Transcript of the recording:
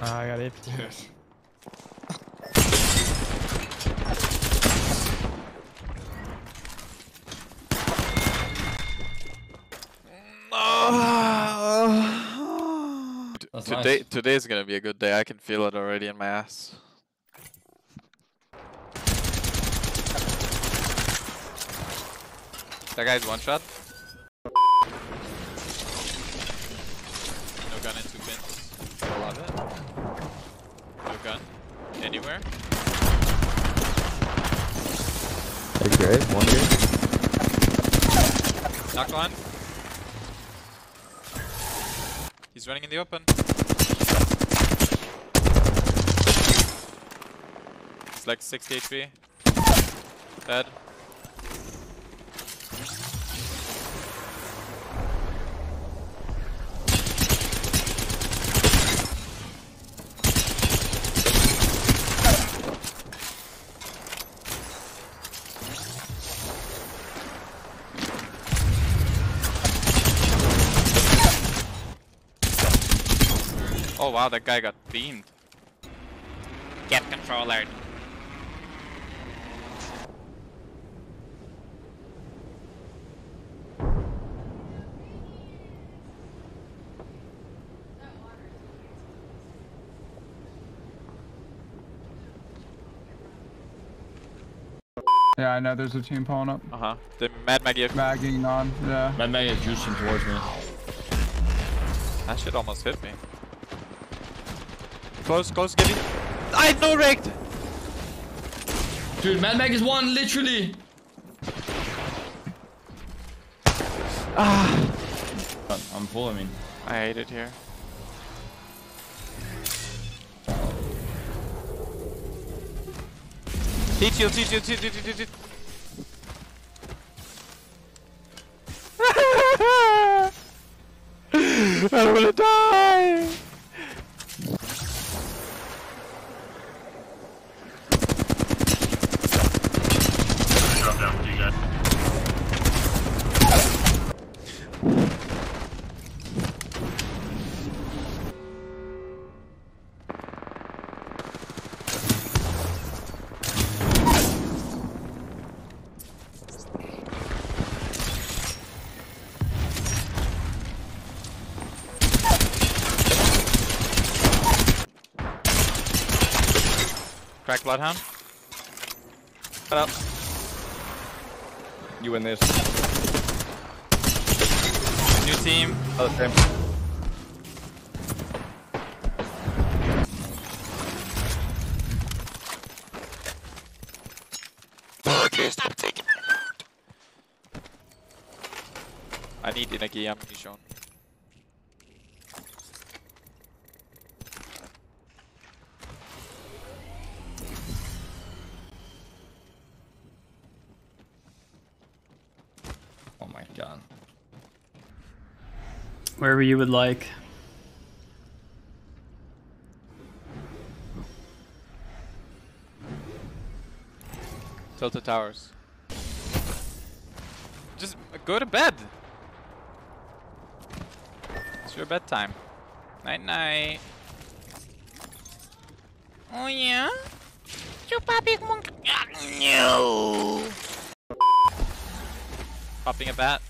Ah, I got it. That's Today, nice. today's gonna be a good day. I can feel it already in my ass. That guy's one shot. No gun in two pins. I love it. No gun. Anywhere. Hey, great. One. Knock one. He's running in the open. It's like 60 HP. Dead. Oh wow, that guy got beamed. Get controller. Yeah, I know there's a team pulling up. Uh huh. The Mad Maggie. Bagging on, yeah. Mad Mag is juicing towards me. That shit almost hit me. Close, close, Gibby. I no rigged! Dude, Mad Mag is one, literally. Ah. I'm full, I mean. I hate it here. Teach you, teach you, teach you, teach you, teach I wanna die! Crack Bloodhound. Shut up. You win this. New team. Oh, same. Okay, stop taking I need Inaki ammunition. My god. Wherever you would like. Tilted towers. Just go to bed. It's your bedtime. Night night. Oh yeah? Your papi mong ah, No. Popping a bat.